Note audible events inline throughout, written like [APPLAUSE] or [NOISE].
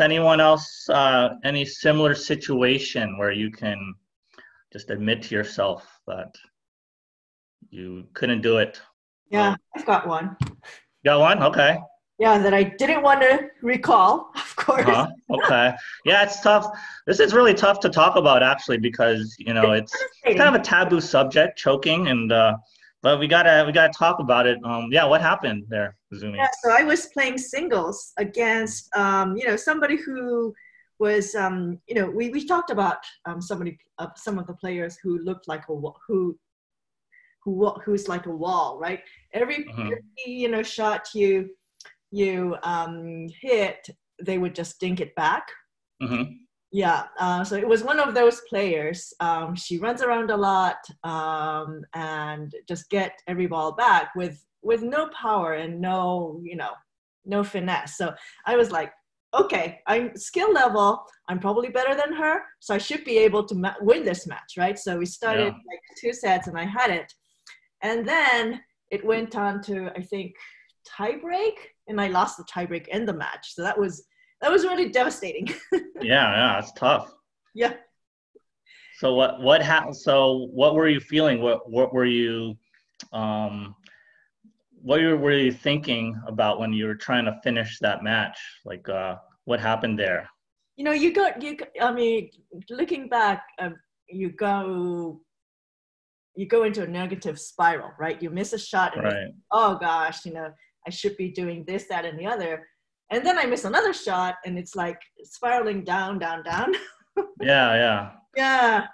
anyone else uh, any similar situation where you can just admit to yourself that you couldn't do it? Yeah, I've got one. got one? Okay. Yeah, that I didn't want to recall, [LAUGHS] of course. Uh-huh. Okay. Yeah, it's tough. This is really tough to talk about actually because you know it's, it's kind of a taboo subject, choking, and uh, but we gotta we gotta talk about it. Um, yeah, what happened there, Zumi? Yeah, so I was playing singles against um, you know somebody who was um, you know we, we talked about um, somebody uh, some of the players who looked like a who who who's like a wall, right? Every, uh-huh. every you know shot you you um, hit, they would just dink it back. Mm-hmm. Yeah, uh, so it was one of those players. Um, she runs around a lot um, and just get every ball back with with no power and no you know no finesse. So I was like, okay, I'm skill level. I'm probably better than her, so I should be able to ma- win this match, right? So we started yeah. like two sets, and I had it, and then it went on to I think tiebreak, and I lost the tiebreak and the match. So that was that was really devastating. [LAUGHS] yeah, yeah, it's tough. Yeah. So what what happened? So what were you feeling? What what were you um what were you thinking about when you were trying to finish that match? Like uh what happened there? You know, you got you. I mean, looking back, um, you go you go into a negative spiral, right? You miss a shot, and right. oh gosh, you know, I should be doing this, that, and the other and then I miss another shot, and it's like spiraling down, down, down. [LAUGHS] yeah, yeah. Yeah.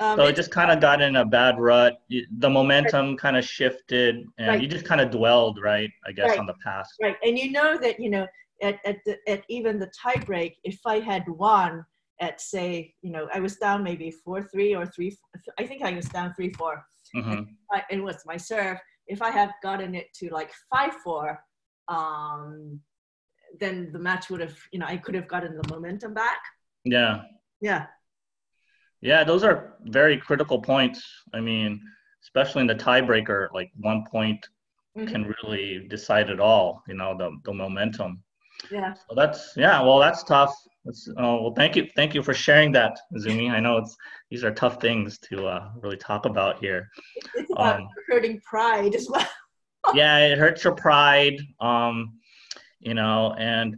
Um, so it just kind of got in a bad rut. The momentum kind of shifted, and right. you just kind of dwelled, right? I guess right. on the past. Right, and you know that you know at at, the, at even the tiebreak, if I had won at say, you know, I was down maybe four three or three. I think I was down three four. Mm-hmm. I, it was my serve. If I had gotten it to like five four, um, then the match would have, you know, I could have gotten the momentum back. Yeah. Yeah. Yeah, those are very critical points. I mean, especially in the tiebreaker, like one point mm-hmm. can really decide it all, you know, the, the momentum. Yeah. So that's, yeah, well, that's tough. That's, oh, well, thank you. Thank you for sharing that, Zumi. I know it's, these are tough things to uh, really talk about here. It's about um, hurting pride as well. [LAUGHS] yeah, it hurts your pride. Um, you know, and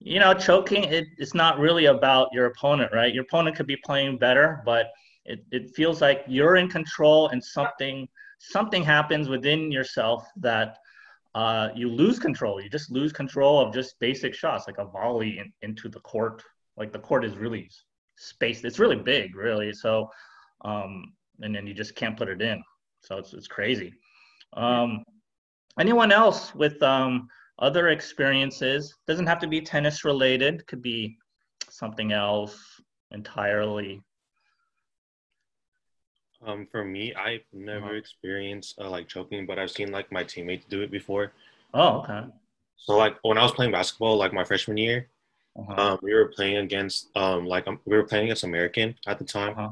you know, choking it, it's not really about your opponent, right? Your opponent could be playing better, but it, it feels like you're in control and something something happens within yourself that uh, you lose control. You just lose control of just basic shots, like a volley in, into the court. Like the court is really spaced. It's really big, really. So, um, and then you just can't put it in. So it's it's crazy. Um, anyone else with um, other experiences doesn't have to be tennis related could be something else entirely um, for me i've never uh-huh. experienced uh, like choking but i've seen like my teammates do it before oh okay so like when i was playing basketball like my freshman year uh-huh. um, we were playing against um, like um, we were playing against american at the time uh-huh.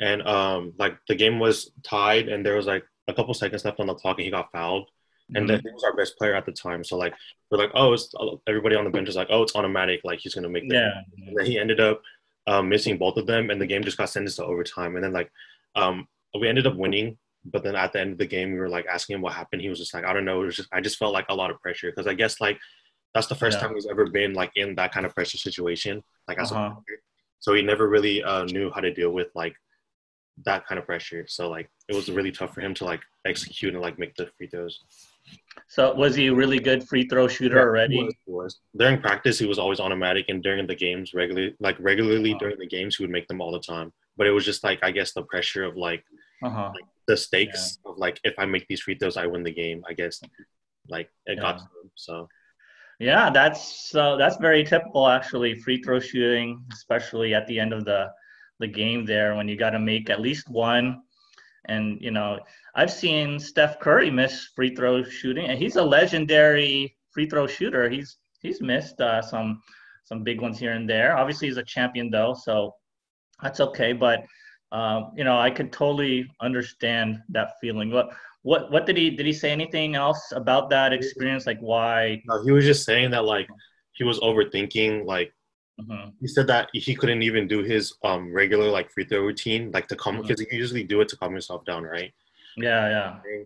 and um, like the game was tied and there was like a couple seconds left on the clock and he got fouled and mm-hmm. then he was our best player at the time. So like we're like, oh, it's everybody on the bench is like, oh, it's automatic. Like he's gonna make The Yeah. And then he ended up um, missing both of them, and the game just got sentenced to overtime. And then like um, we ended up winning, but then at the end of the game, we were like asking him what happened. He was just like, I don't know. It was just I just felt like a lot of pressure because I guess like that's the first yeah. time he's ever been like in that kind of pressure situation, like as uh-huh. a player. So he never really uh, knew how to deal with like that kind of pressure. So like it was really tough for him to like execute and like make the free throws. So was he a really good free throw shooter yeah, already? He was, he was, During practice, he was always automatic, and during the games, regularly, like regularly during the games, he would make them all the time. But it was just like I guess the pressure of like, uh-huh. like the stakes yeah. of like if I make these free throws, I win the game. I guess like it yeah. got to him. So. Yeah, that's uh, that's very typical actually. Free throw shooting, especially at the end of the the game there when you got to make at least one and you know, I've seen Steph Curry miss free throw shooting, and he's a legendary free throw shooter. He's he's missed uh, some some big ones here and there. Obviously, he's a champion though, so that's okay. But um, you know, I could totally understand that feeling. What what what did he did he say anything else about that experience? Like why? No, he was just saying that like he was overthinking like mm-hmm. he said that he couldn't even do his um, regular like free throw routine, like to calm because mm-hmm. he usually do it to calm himself down, right? Yeah, yeah.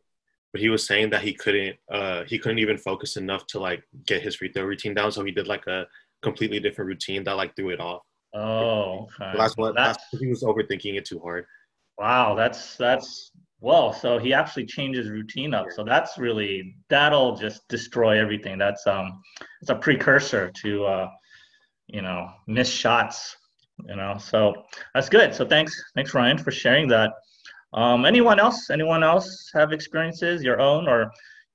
But he was saying that he couldn't uh, he couldn't even focus enough to like get his free throw routine down, so he did like a completely different routine that like threw it off. Oh, okay. So that's what that's, that's he was overthinking it too hard. Wow, that's that's well. So he actually changed his routine up. So that's really that'll just destroy everything. That's um, it's a precursor to uh, you know, miss shots. You know, so that's good. So thanks, thanks Ryan for sharing that. Um, anyone else? Anyone else have experiences your own, or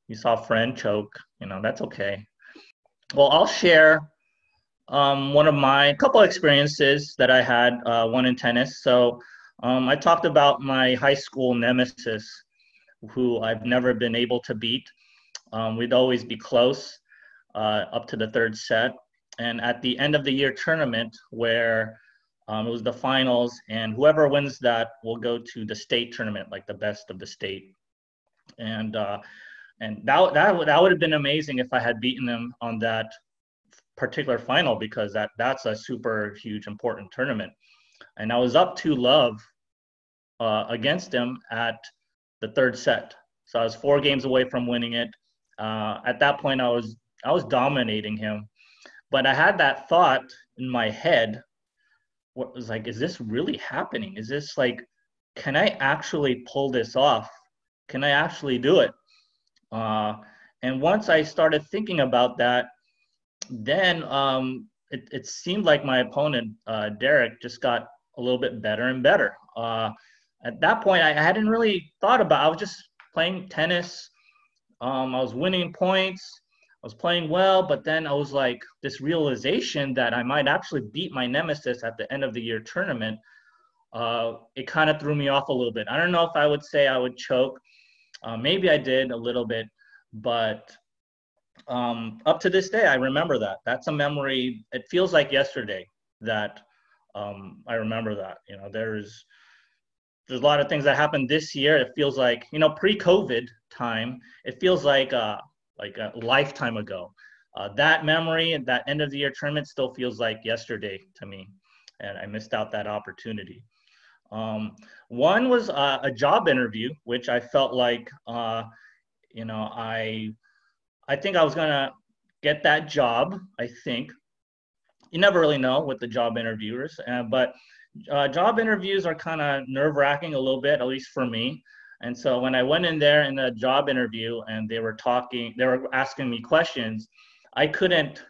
you saw a friend choke? You know, that's okay. Well, I'll share um, one of my couple experiences that I had. Uh, one in tennis. So um, I talked about my high school nemesis, who I've never been able to beat. Um, we'd always be close uh, up to the third set. And at the end of the year tournament, where um, it was the finals, and whoever wins that will go to the state tournament, like the best of the state. And uh, and that that that would have been amazing if I had beaten them on that particular final because that that's a super huge important tournament and I was up to love uh, against him at the third set. So I was four games away from winning it. Uh, at that point, I was I was dominating him, but I had that thought in my head. What was like, is this really happening? Is this like, can I actually pull this off? Can I actually do it? Uh, and once I started thinking about that, then um, it, it seemed like my opponent, uh, Derek, just got a little bit better and better. Uh, at that point, I hadn't really thought about. I was just playing tennis. Um, I was winning points. I was playing well, but then I was like this realization that I might actually beat my nemesis at the end of the year tournament. Uh, it kind of threw me off a little bit. I don't know if I would say I would choke. Uh, maybe I did a little bit, but um, up to this day, I remember that. That's a memory. It feels like yesterday that um, I remember that. You know, there's there's a lot of things that happened this year. It feels like you know pre-COVID time. It feels like uh, like a lifetime ago. Uh, that memory and that end of the year tournament still feels like yesterday to me, and I missed out that opportunity. Um, one was uh, a job interview, which I felt like, uh, you know, I, I think I was gonna get that job. I think, you never really know with the job interviewers, uh, but uh, job interviews are kind of nerve wracking a little bit, at least for me. And so when I went in there in a job interview and they were talking, they were asking me questions, I couldn't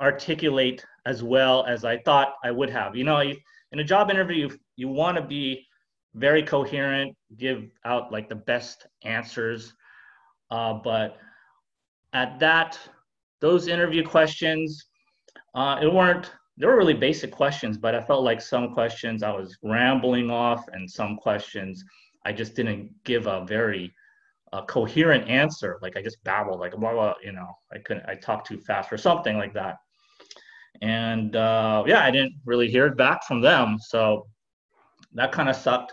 articulate as well as I thought I would have. You know, in a job interview, you, you want to be very coherent, give out like the best answers. Uh, but at that, those interview questions, uh, it weren't, they were really basic questions, but I felt like some questions I was rambling off and some questions I just didn't give a very uh, coherent answer. Like I just babbled, like blah, blah, you know, I couldn't, I talked too fast or something like that. And uh, yeah, I didn't really hear it back from them. So that kind of sucked.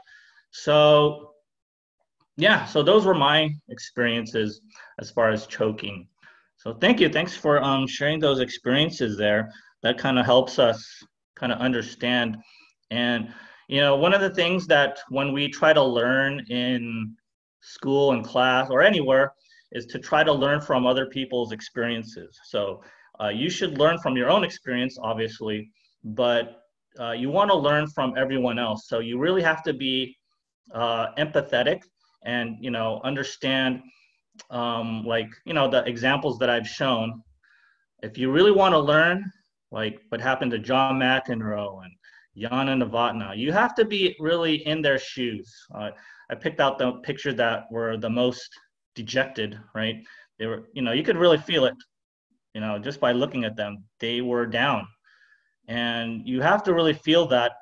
So yeah, so those were my experiences as far as choking. So thank you. Thanks for um, sharing those experiences there. That kind of helps us kind of understand. And, you know, one of the things that when we try to learn in school and class or anywhere is to try to learn from other people's experiences. So uh, you should learn from your own experience, obviously, but uh, you want to learn from everyone else. So you really have to be uh, empathetic and, you know, understand um, like you know the examples that I've shown, if you really want to learn, like what happened to John McEnroe and Jana Novotná, you have to be really in their shoes. Uh, I picked out the pictures that were the most dejected, right? They were, you know, you could really feel it, you know, just by looking at them. They were down. And you have to really feel that.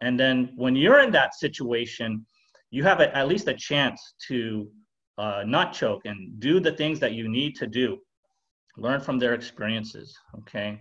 And then when you're in that situation, you have a, at least a chance to uh, not choke and do the things that you need to do. Learn from their experiences, okay?